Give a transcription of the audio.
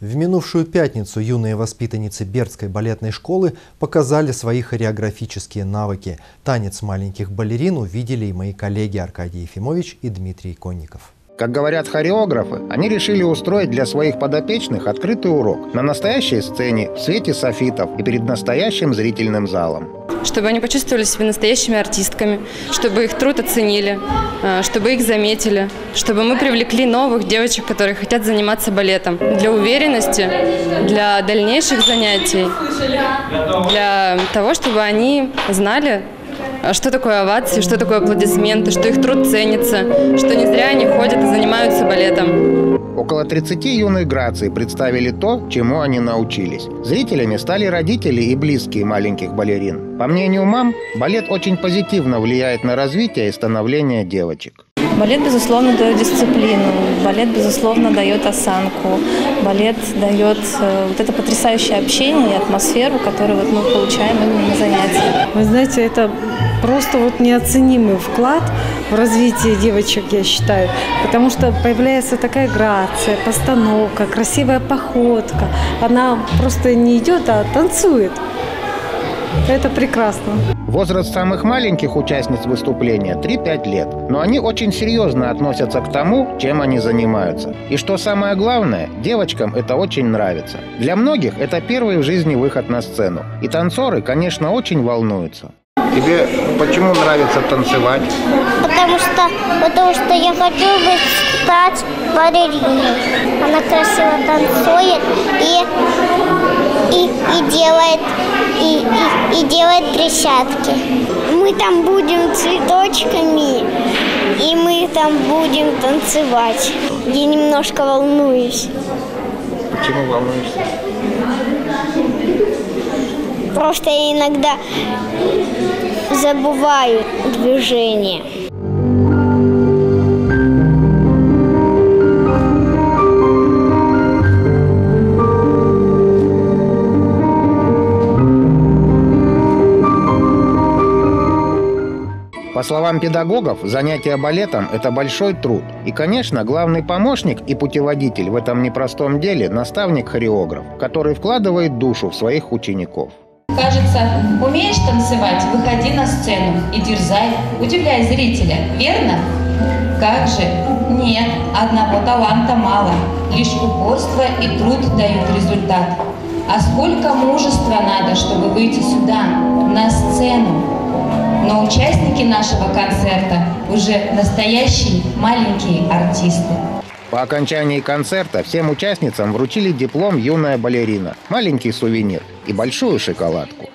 В минувшую пятницу юные воспитанницы Бердской балетной школы показали свои хореографические навыки. Танец маленьких балерин увидели и мои коллеги Аркадий Ефимович и Дмитрий Конников. Как говорят хореографы, они решили устроить для своих подопечных открытый урок на настоящей сцене, в свете софитов и перед настоящим зрительным залом. Чтобы они почувствовали себя настоящими артистками, чтобы их труд оценили, э, чтобы их заметили, чтобы мы привлекли новых девочек, которые хотят заниматься балетом. Для уверенности, для дальнейших занятий, для того, чтобы они знали, а что такое овации, что такое аплодисменты, что их труд ценится, что не зря они ходят и занимаются балетом. Около 30 юных граций представили то, чему они научились. Зрителями стали родители и близкие маленьких балерин. По мнению мам, балет очень позитивно влияет на развитие и становление девочек. Балет, безусловно, дает дисциплину, балет, безусловно, дает осанку, балет дает э, вот это потрясающее общение и атмосферу, которую вот мы получаем именно на занятиях. Вы знаете, это просто вот неоценимый вклад в развитие девочек, я считаю, потому что появляется такая грация, постановка, красивая походка. Она просто не идет, а танцует. Это прекрасно. Возраст самых маленьких участниц выступления 3-5 лет, но они очень серьезно относятся к тому, чем они занимаются. И что самое главное, девочкам это очень нравится. Для многих это первый в жизни выход на сцену. И танцоры, конечно, очень волнуются. Тебе почему нравится танцевать? Потому что, потому что я хочу быть стать балериной. Она красиво танцует и, и, и делает и, и, и делает присядки. Мы там будем цветочками, и мы там будем танцевать. Я немножко волнуюсь. Почему волнуешься? Просто я иногда забываю движение. По словам педагогов, занятие балетом – это большой труд. И, конечно, главный помощник и путеводитель в этом непростом деле – наставник-хореограф, который вкладывает душу в своих учеников. Кажется, умеешь танцевать, выходи на сцену и дерзай, удивляй зрителя, верно? Как же? Нет, одного таланта мало. Лишь упорство и труд дают результат. А сколько мужества надо, чтобы выйти сюда, на сцену, но участники нашего концерта уже настоящие маленькие артисты. По окончании концерта всем участницам вручили диплом «Юная балерина», маленький сувенир и большую шоколадку.